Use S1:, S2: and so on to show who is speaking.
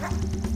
S1: Ha!